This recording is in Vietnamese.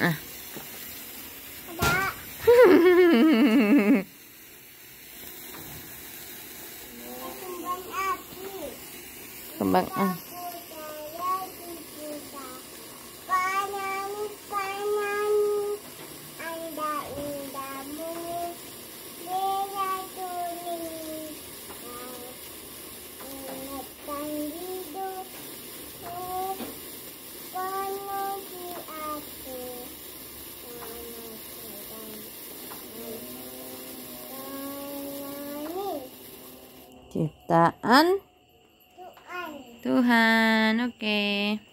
à. Cầm bằng ăn ciptaan Tuhan oke okay.